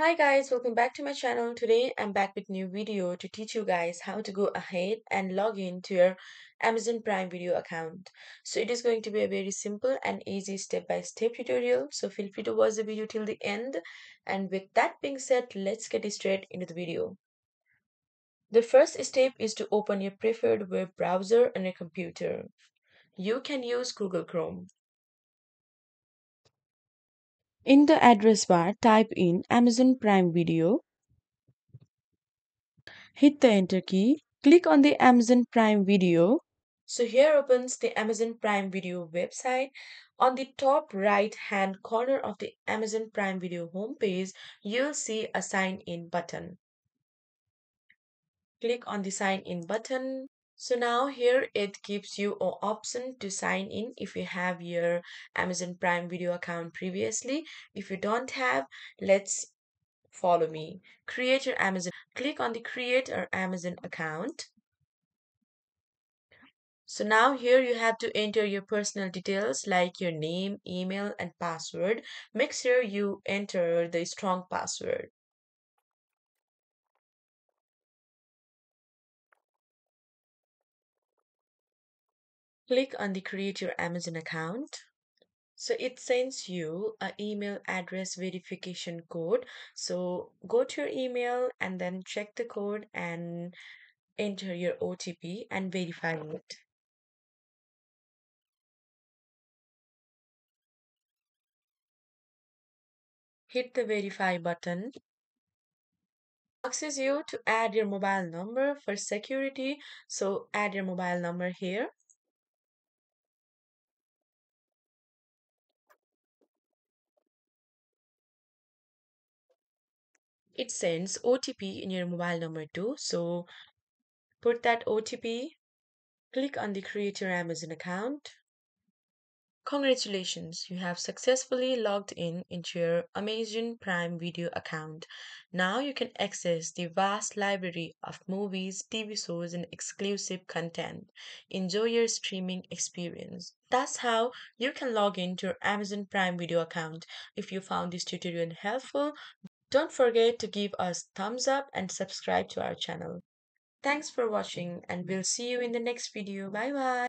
Hi guys, welcome back to my channel. Today I'm back with new video to teach you guys how to go ahead and log in to your Amazon Prime Video account. So it is going to be a very simple and easy step-by-step -step tutorial. So feel free to watch the video till the end. And with that being said, let's get straight into the video. The first step is to open your preferred web browser on your computer. You can use Google Chrome. In the address bar, type in Amazon Prime Video. Hit the enter key. Click on the Amazon Prime Video. So here opens the Amazon Prime Video website. On the top right hand corner of the Amazon Prime Video homepage, you'll see a sign in button. Click on the sign in button. So now here it gives you an option to sign in if you have your Amazon Prime Video account previously. If you don't have, let's follow me. Create your Amazon. Click on the create or Amazon account. So now here you have to enter your personal details like your name, email and password. Make sure you enter the strong password. Click on the create your Amazon account. So it sends you a email address verification code. So go to your email and then check the code and enter your OTP and verify it. Hit the verify button asks you to add your mobile number for security so add your mobile number here it sends OTP in your mobile number too. So put that OTP, click on the create your Amazon account. Congratulations, you have successfully logged in into your Amazon Prime Video account. Now you can access the vast library of movies, TV shows, and exclusive content. Enjoy your streaming experience. That's how you can log into your Amazon Prime Video account. If you found this tutorial helpful, don't forget to give us thumbs up and subscribe to our channel. Thanks for watching and we'll see you in the next video. Bye bye.